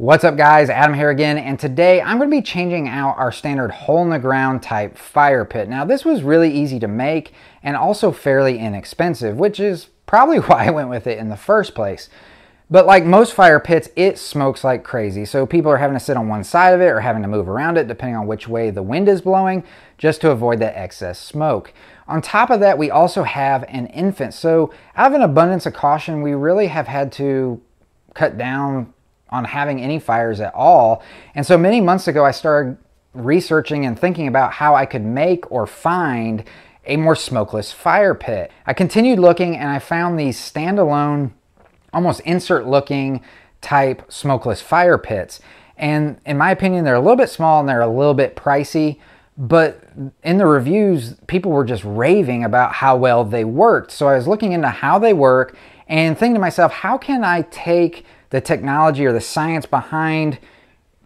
What's up guys, Adam here again, and today I'm going to be changing out our standard hole in the ground type fire pit. Now this was really easy to make and also fairly inexpensive, which is probably why I went with it in the first place. But like most fire pits, it smokes like crazy. So people are having to sit on one side of it or having to move around it depending on which way the wind is blowing just to avoid that excess smoke. On top of that, we also have an infant. So out of an abundance of caution, we really have had to cut down on having any fires at all. And so many months ago, I started researching and thinking about how I could make or find a more smokeless fire pit. I continued looking and I found these standalone, almost insert looking type smokeless fire pits. And in my opinion, they're a little bit small and they're a little bit pricey. But in the reviews, people were just raving about how well they worked. So I was looking into how they work and thinking to myself, how can I take the technology or the science behind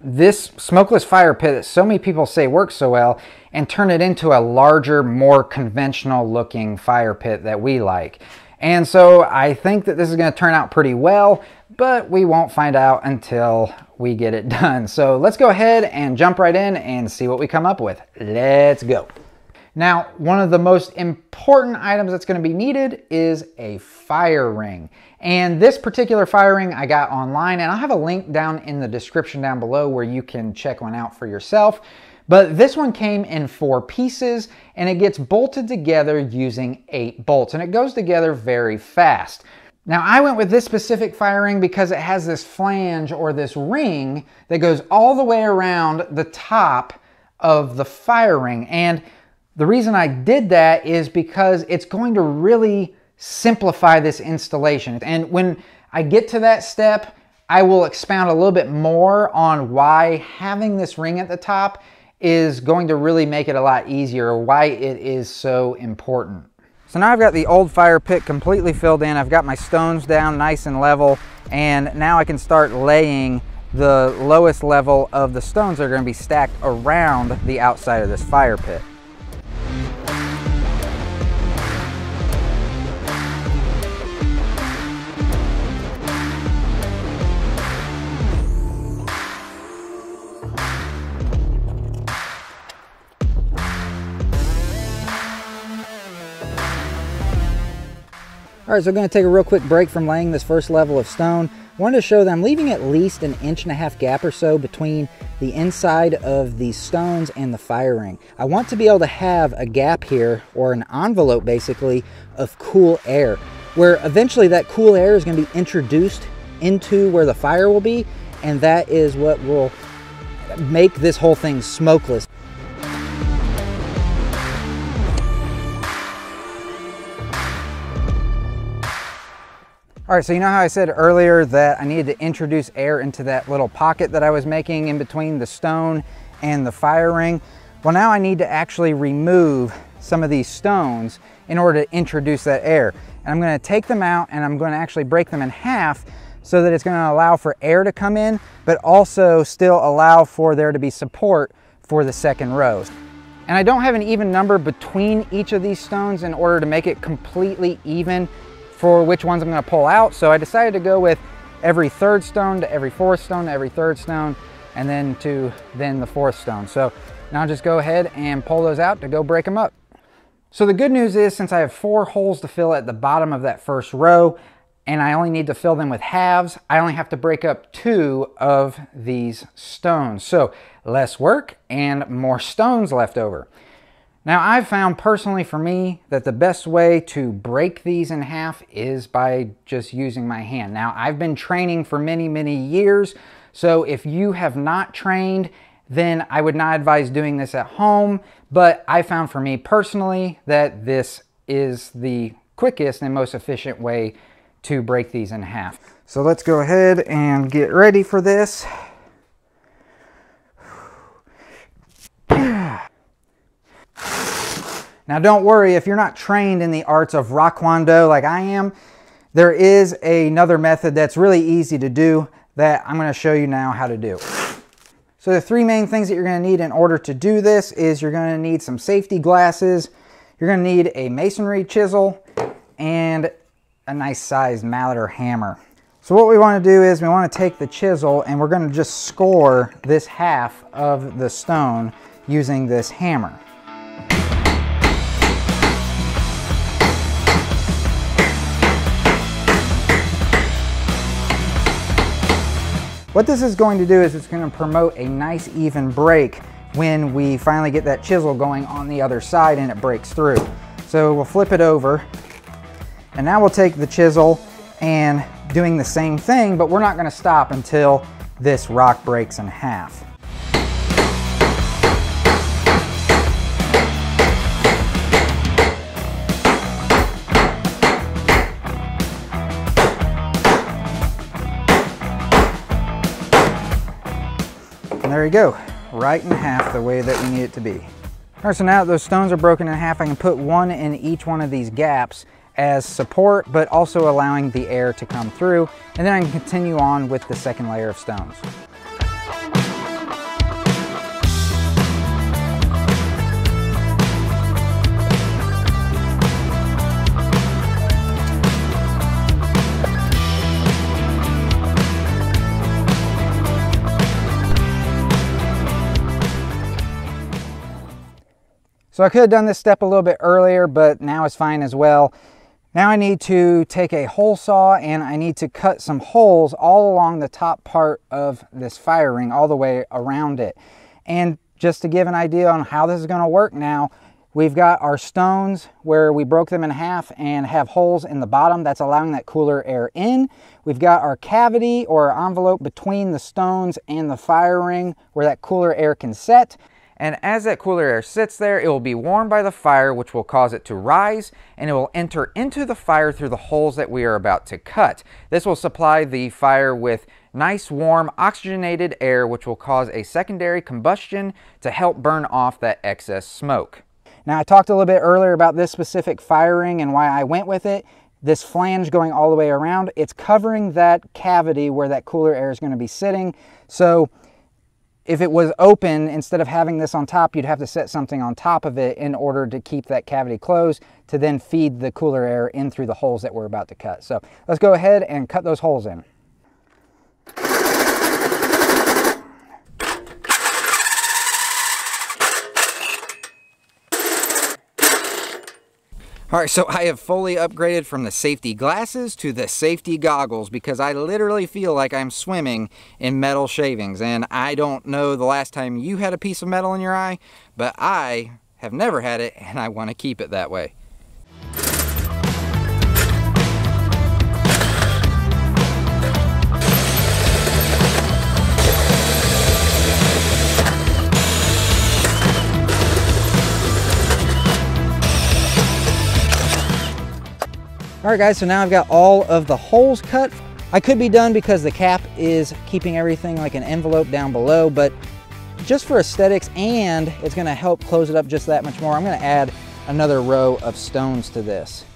this smokeless fire pit that so many people say works so well and turn it into a larger, more conventional looking fire pit that we like. And so I think that this is going to turn out pretty well, but we won't find out until we get it done. So let's go ahead and jump right in and see what we come up with. Let's go. Now, one of the most important items that's going to be needed is a fire ring. And this particular fire ring I got online, and I'll have a link down in the description down below where you can check one out for yourself. But this one came in four pieces and it gets bolted together using eight bolts and it goes together very fast. Now I went with this specific fire ring because it has this flange or this ring that goes all the way around the top of the fire ring. And the reason I did that is because it's going to really simplify this installation. And when I get to that step, I will expound a little bit more on why having this ring at the top is going to really make it a lot easier, why it is so important. So now I've got the old fire pit completely filled in. I've got my stones down nice and level, and now I can start laying the lowest level of the stones that are gonna be stacked around the outside of this fire pit. All right, so I'm gonna take a real quick break from laying this first level of stone. Wanted to show that I'm leaving at least an inch and a half gap or so between the inside of these stones and the fire ring. I want to be able to have a gap here, or an envelope basically, of cool air, where eventually that cool air is gonna be introduced into where the fire will be, and that is what will make this whole thing smokeless. All right, so you know how I said earlier that I needed to introduce air into that little pocket that I was making in between the stone and the fire ring? Well, now I need to actually remove some of these stones in order to introduce that air. And I'm gonna take them out and I'm gonna actually break them in half so that it's gonna allow for air to come in, but also still allow for there to be support for the second rows. And I don't have an even number between each of these stones in order to make it completely even for which ones I'm gonna pull out. So I decided to go with every third stone to every fourth stone to every third stone and then to then the fourth stone. So now just go ahead and pull those out to go break them up. So the good news is since I have four holes to fill at the bottom of that first row and I only need to fill them with halves, I only have to break up two of these stones. So less work and more stones left over. Now I've found personally for me that the best way to break these in half is by just using my hand. Now I've been training for many, many years. So if you have not trained, then I would not advise doing this at home. But I found for me personally that this is the quickest and most efficient way to break these in half. So let's go ahead and get ready for this. Now don't worry, if you're not trained in the arts of Rockwondo like I am, there is another method that's really easy to do that I'm gonna show you now how to do. So the three main things that you're gonna need in order to do this is you're gonna need some safety glasses, you're gonna need a masonry chisel, and a nice sized mallet or hammer. So what we want to do is we want to take the chisel and we're going to just score this half of the stone using this hammer. What this is going to do is it's going to promote a nice even break when we finally get that chisel going on the other side and it breaks through. So we'll flip it over and now we'll take the chisel and doing the same thing, but we're not gonna stop until this rock breaks in half. There you go, right in half the way that we need it to be. All right, so now that those stones are broken in half, I can put one in each one of these gaps as support, but also allowing the air to come through. And then I can continue on with the second layer of stones. So I could have done this step a little bit earlier, but now it's fine as well. Now I need to take a hole saw and I need to cut some holes all along the top part of this fire ring, all the way around it. And just to give an idea on how this is gonna work now, we've got our stones where we broke them in half and have holes in the bottom that's allowing that cooler air in. We've got our cavity or envelope between the stones and the fire ring where that cooler air can set and as that cooler air sits there, it will be warmed by the fire, which will cause it to rise, and it will enter into the fire through the holes that we are about to cut. This will supply the fire with nice warm oxygenated air, which will cause a secondary combustion to help burn off that excess smoke. Now, I talked a little bit earlier about this specific fire ring and why I went with it. This flange going all the way around, it's covering that cavity where that cooler air is going to be sitting. So if it was open, instead of having this on top, you'd have to set something on top of it in order to keep that cavity closed to then feed the cooler air in through the holes that we're about to cut. So let's go ahead and cut those holes in. All right, so I have fully upgraded from the safety glasses to the safety goggles because I literally feel like I'm swimming in metal shavings. And I don't know the last time you had a piece of metal in your eye, but I have never had it and I want to keep it that way. All right guys, so now I've got all of the holes cut. I could be done because the cap is keeping everything like an envelope down below, but just for aesthetics and it's gonna help close it up just that much more, I'm gonna add another row of stones to this.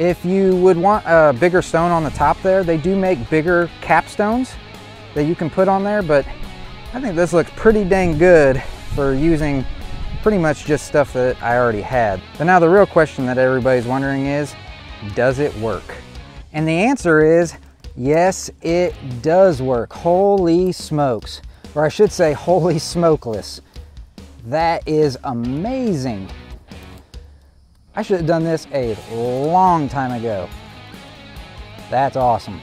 If you would want a bigger stone on the top there, they do make bigger capstones that you can put on there, but I think this looks pretty dang good for using pretty much just stuff that I already had. But now the real question that everybody's wondering is, does it work? And the answer is, yes, it does work. Holy smokes. Or I should say, holy smokeless. That is amazing. I should have done this a long time ago. That's awesome.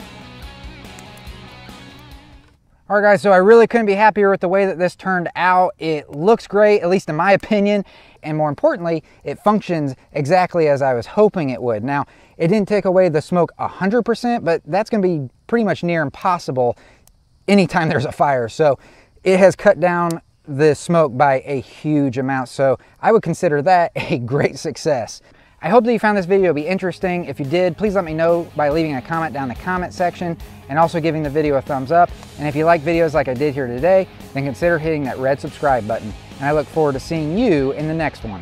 All right guys, so I really couldn't be happier with the way that this turned out. It looks great, at least in my opinion, and more importantly, it functions exactly as I was hoping it would. Now, it didn't take away the smoke 100%, but that's gonna be pretty much near impossible anytime there's a fire. So it has cut down the smoke by a huge amount. So I would consider that a great success. I hope that you found this video to be interesting. If you did, please let me know by leaving a comment down in the comment section and also giving the video a thumbs up. And if you like videos like I did here today, then consider hitting that red subscribe button. And I look forward to seeing you in the next one.